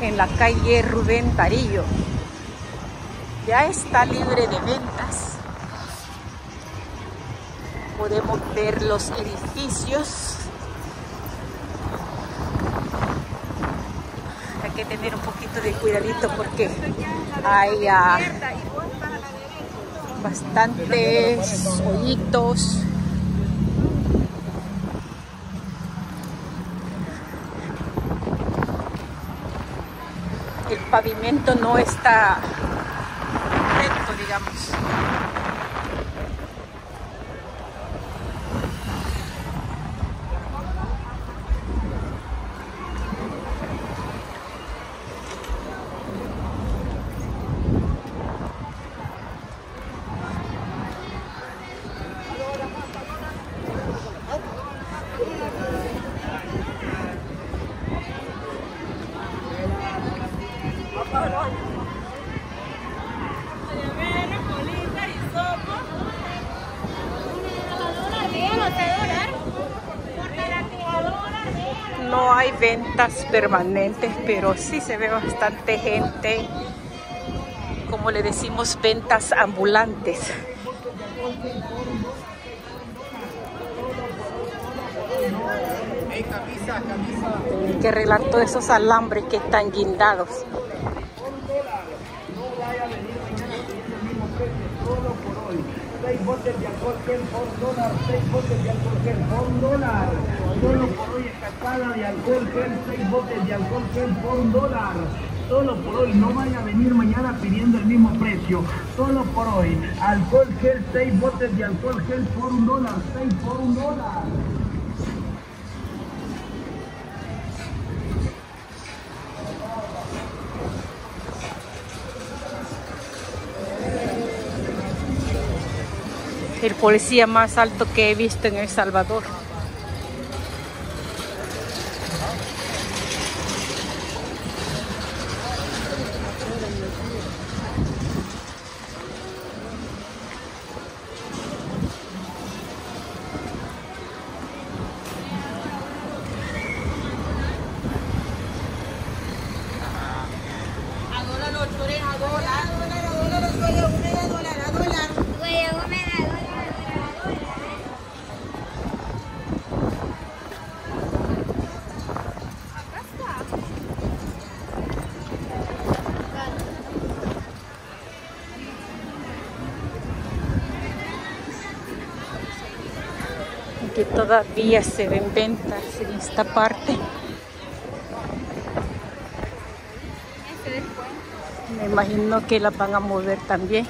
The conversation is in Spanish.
en la calle Rubén Tarillo. Ya está libre de ventas. Podemos ver los edificios. Hay que tener un poquito de cuidadito porque hay uh, bastantes hoyitos. El pavimento no está recto, digamos. No hay ventas permanentes, pero sí se ve bastante gente, como le decimos, ventas ambulantes. Hay que arreglar todos esos alambres que están guindados. botes de alcohol por dólar, seis botes de alcohol por dólar. Solo por de alcohol gel, seis botes de alcohol gel por dólar. Solo por hoy, no vaya a venir mañana pidiendo el mismo precio. Solo por hoy, alcohol gel, seis botes de alcohol gel por un dólar, seis por un dólar. el policía más alto que he visto en El Salvador. Todavía se ven ventas en esta parte. Me imagino que la van a mover también.